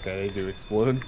Okay, they do explode.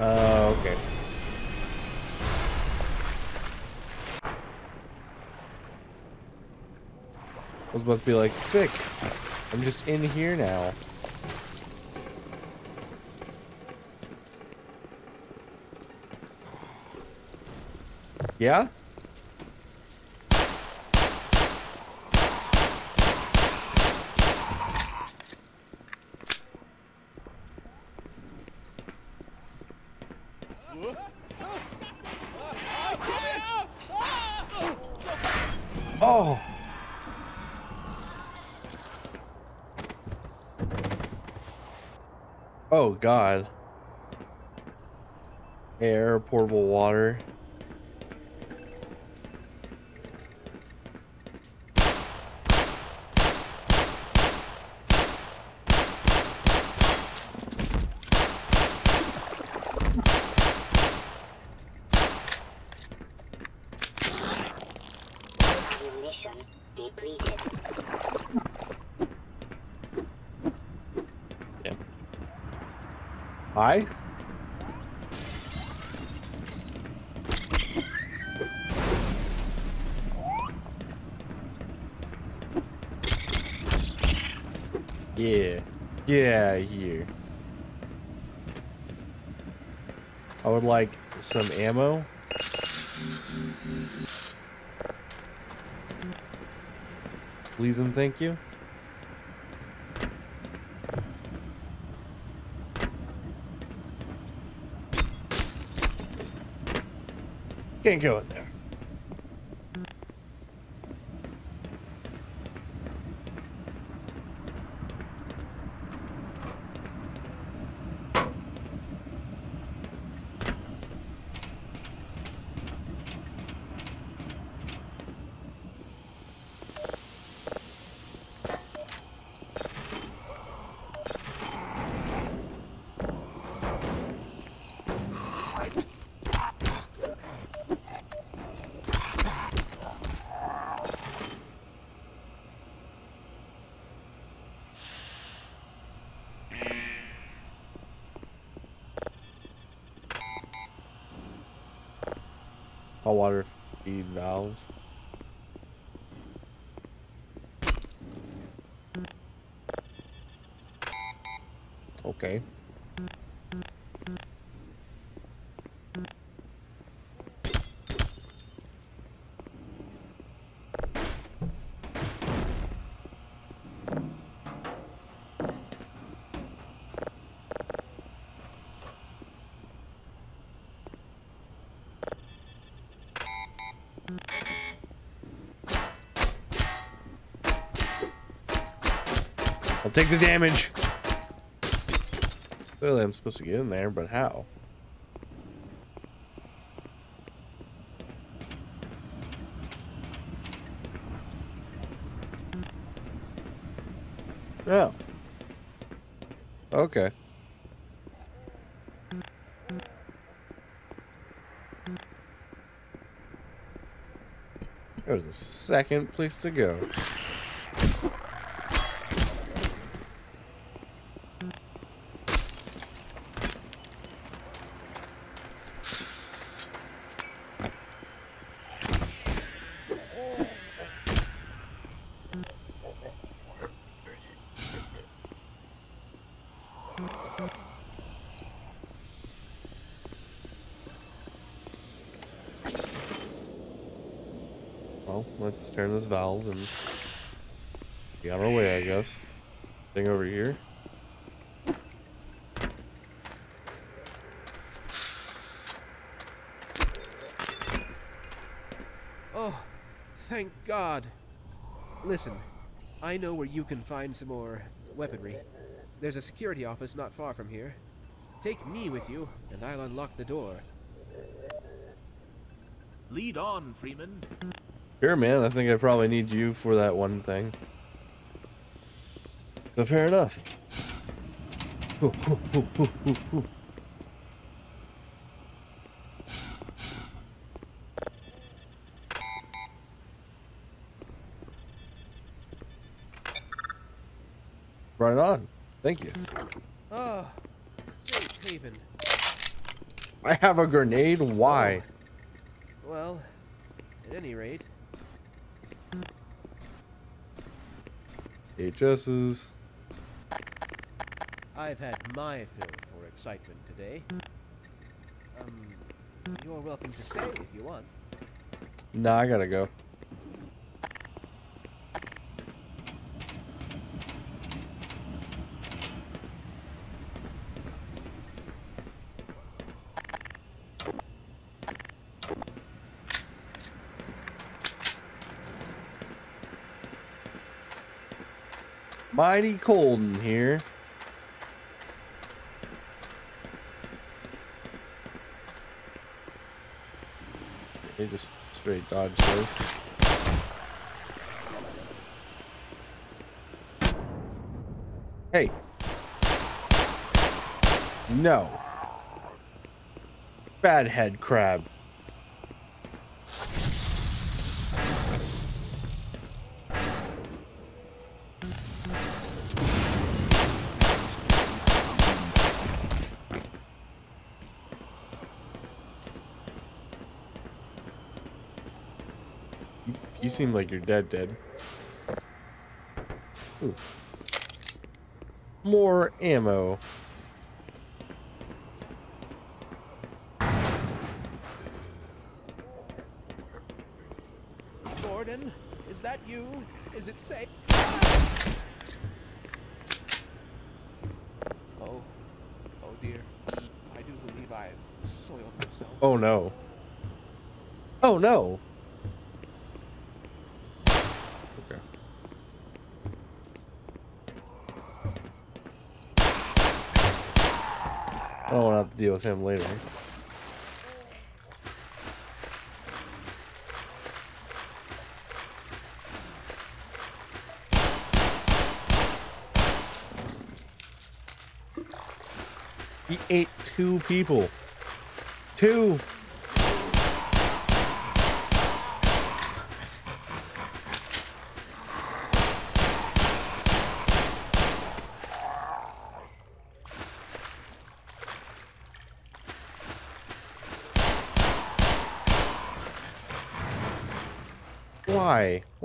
Uh, okay. I was about to be like, sick. I'm just in here now. Yeah? Oh! Oh god. Air, portable water. Hi? Yeah. Get out of here. I would like some ammo. Please and thank you. Can't go in there. Hot water feed valves. Okay. I'll take the damage. Clearly, I'm supposed to get in there, but how? Oh. Okay. There's a second place to go. Well, let's turn this valve and be on our way, I guess. Thing over here. Oh, thank God. Listen, I know where you can find some more weaponry. There's a security office not far from here. Take me with you, and I'll unlock the door. Lead on, Freeman. Sure, man. I think I probably need you for that one thing. But fair enough. Ooh. Right on. Thank you. Oh, safe haven. I have a grenade. Why? Well, at any rate, HSs. I've had my fill for excitement today. Um, you're welcome to stay if you want. Nah, I gotta go. Mighty cold in here. They just straight dodge those. Hey. No. Bad head crab. You, seem like you're dead, dead. Ooh. More ammo. Gordon, is that you? Is it safe? Oh, oh dear. I do believe I soiled myself. Oh no. Oh no. Okay. I don't want to have to deal with him later. He ate two people. Two.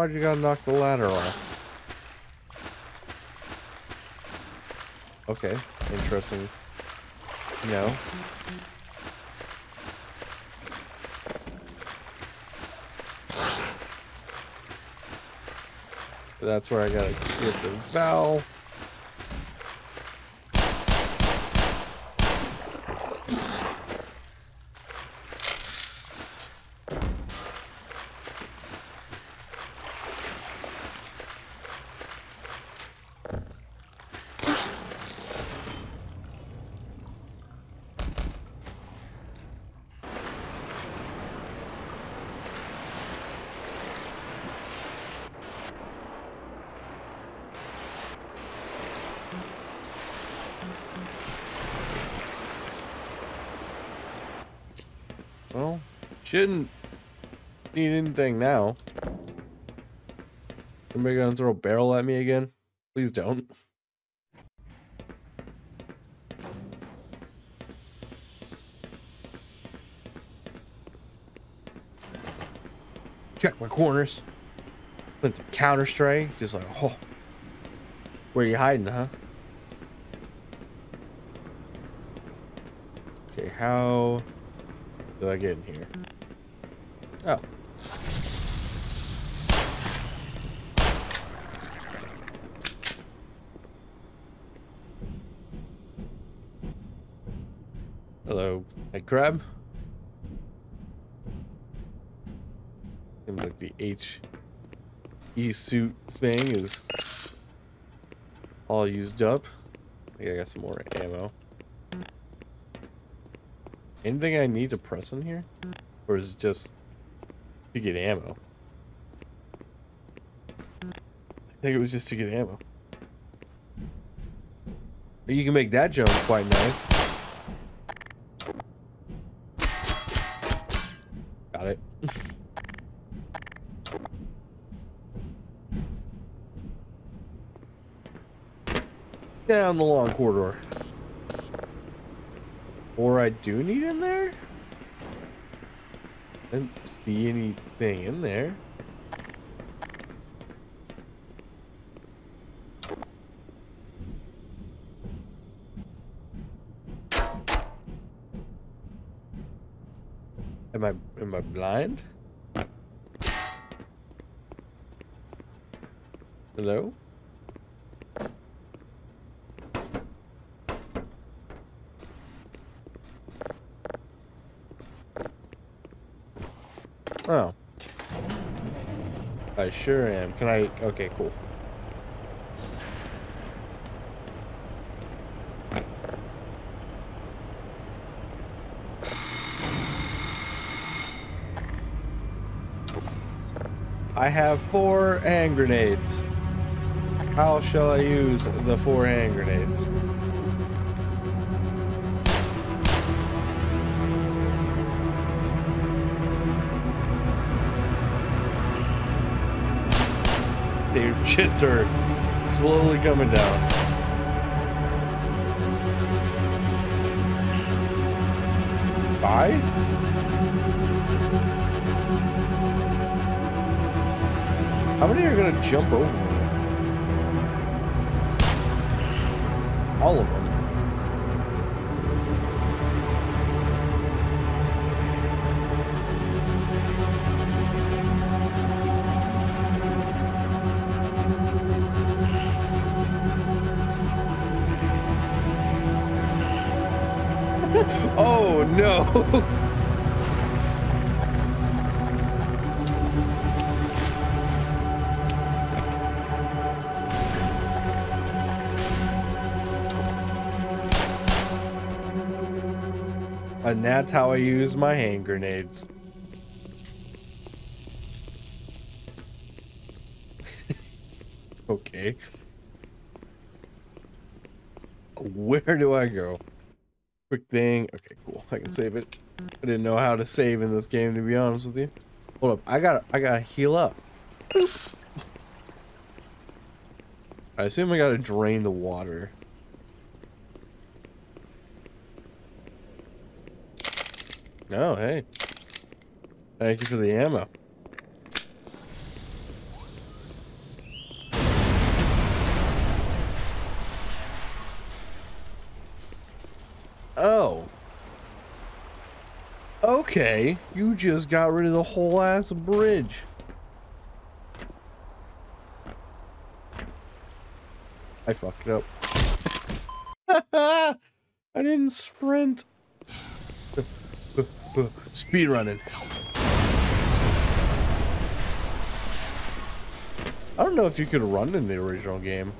Why? Why you gotta knock the ladder off? Okay, interesting. No. That's where I gotta get the valve. Well, shouldn't need anything now. Somebody gonna throw a barrel at me again? Please don't. Check my corners. Went to Counter Strike, just like, oh, where you hiding, huh? Okay, how do I get in here? Oh. Hello, head crab. Seems like the H E suit thing is all used up. I think I got some more ammo. Anything I need to press in here? Or is it just to get ammo? I think it was just to get ammo. You can make that jump quite nice. Got it. Down the long corridor. Or I do need in there? Didn't see anything in there. Am I am I blind? Hello? Oh. I sure am. Can I? Okay, cool. I have four hand grenades. How shall I use the four hand grenades? They just are slowly coming down. Bye? How many are gonna jump over? All of them. oh no! And that's how I use my hand grenades. okay. Where do I go? Quick thing. Okay, cool. I can save it. I didn't know how to save in this game, to be honest with you. Hold up. I gotta, I gotta heal up. I assume I gotta drain the water. Oh, hey. Thank you for the ammo. Oh. Okay, you just got rid of the whole ass bridge. I fucked it up. I didn't sprint. Speed running. I don't know if you could run in the original game.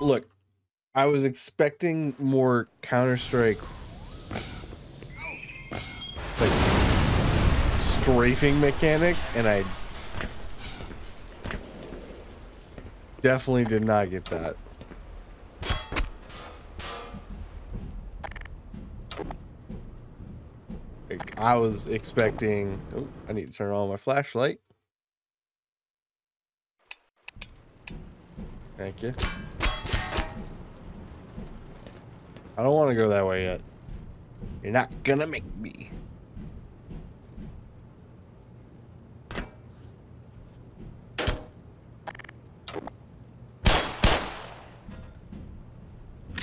Look, I was expecting more Counter-Strike like strafing mechanics and I definitely did not get that. Like, I was expecting. Oh, I need to turn on my flashlight. Thank you. I don't want to go that way yet. You're not gonna make me.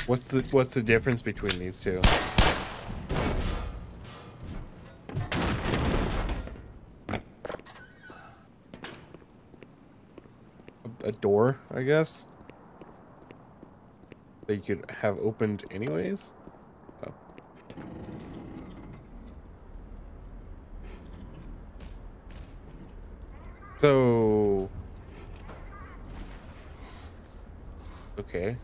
What's the what's the difference between these two? A, a door, I guess. That you could have opened anyways. Oh. So. Okay.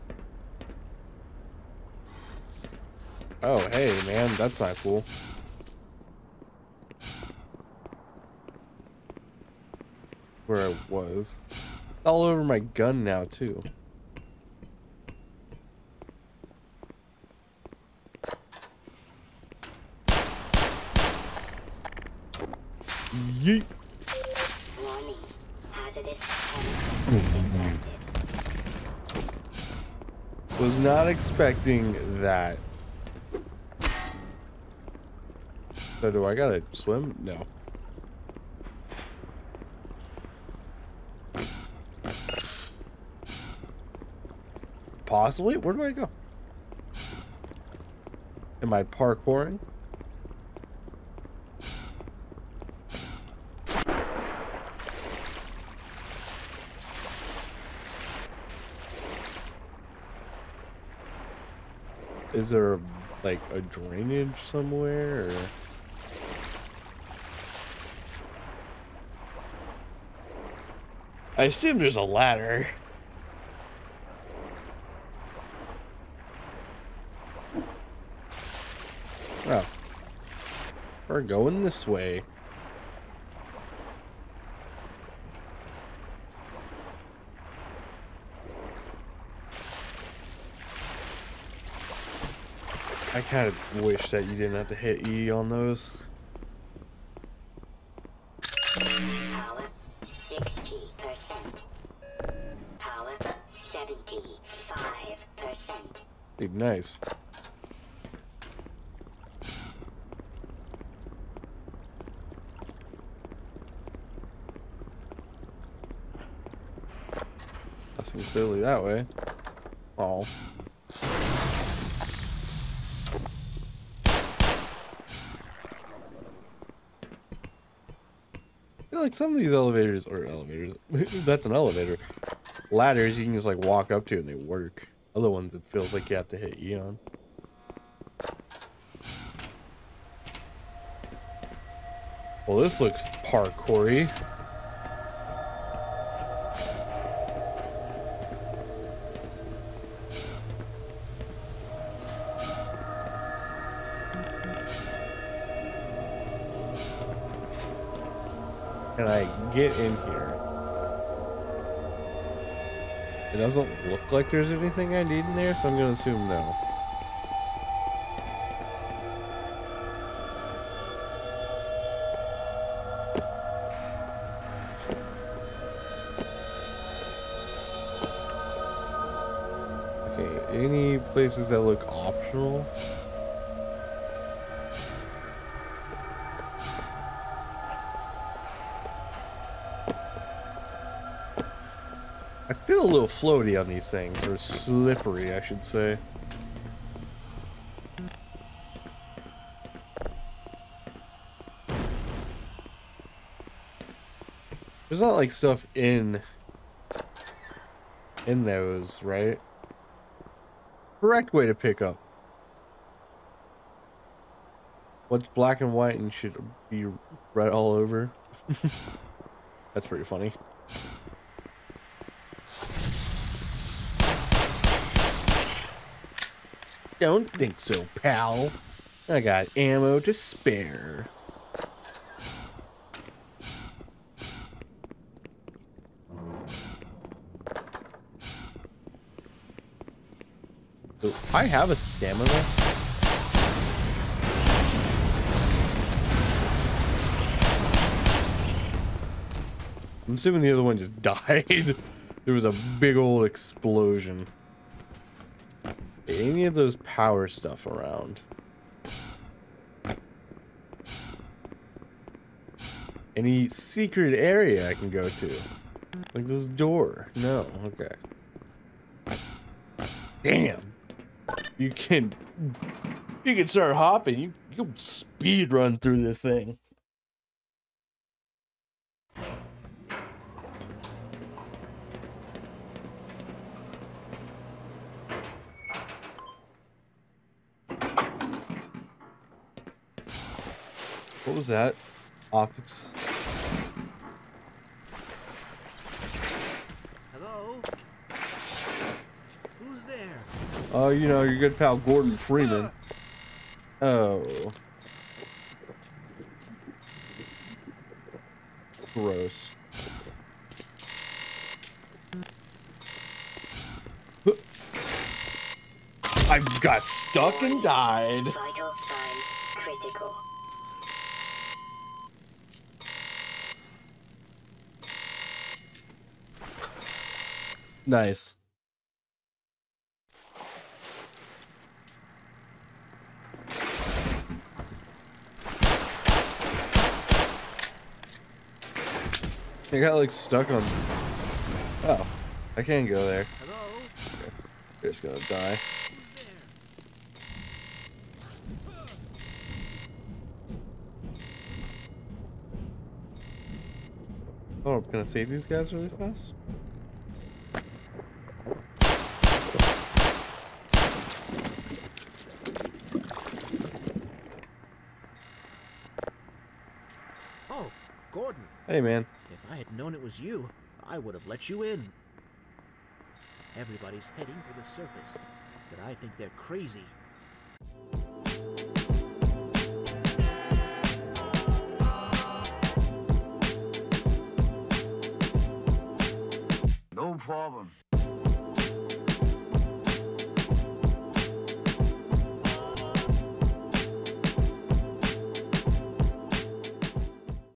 Oh, hey, man, that's not cool. where I was. All over my gun now too. Yeet. Was not expecting that. So do I gotta swim? No. Possibly? Where do I go? Am I parkouring? Is there like a drainage somewhere? I assume there's a ladder. Oh. We're going this way. I kind of wish that you didn't have to hit E on those. Power 60%. Power 75%. Dude, nice. Nothing clearly that way. Oh. Like some of these elevators or elevators that's an elevator. Ladders you can just like walk up to and they work. Other ones it feels like you have to hit E on. Well this looks parkoury. Can I get in here? It doesn't look like there's anything I need in there, so I'm gonna assume no. Okay, any places that look optional? Floaty on these things, or slippery, I should say. There's not like stuff in in those, right? Correct way to pick up. What's black and white and should be red all over? That's pretty funny. Don't think so, pal. I got ammo to spare. So I have a stamina. I'm assuming the other one just died. there was a big old explosion. Any of those power stuff around? Any secret area I can go to? Like this door? No. Okay. Damn. You can you can start hopping. You you speed run through this thing. What was that? Optics. Hello? Who's there? Oh, you know, your good pal Gordon Freeman. Oh. Gross. I got stuck and died. Vital signs critical. Nice. I got like stuck on. Oh, I can't go there. Hello? Just gonna die. Oh, can I save these guys really fast? Oh, Gordon. Hey, man. If I had known it was you, I would have let you in. Everybody's heading for the surface, but I think they're crazy.